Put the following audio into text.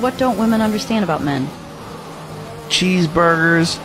What don't women understand about men? Cheeseburgers.